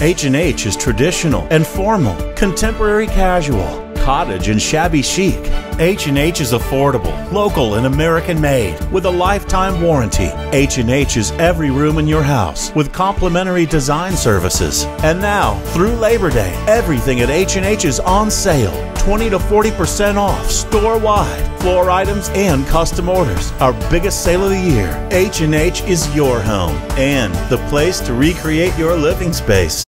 H&H is traditional and formal, contemporary casual, cottage and shabby chic. H&H is affordable, local and American made with a lifetime warranty. H&H is every room in your house with complimentary design services. And now, through Labor Day, everything at H&H is on sale. 20 to 40% off store-wide. Floor items and custom orders. Our biggest sale of the year. H&H is your home and the place to recreate your living space.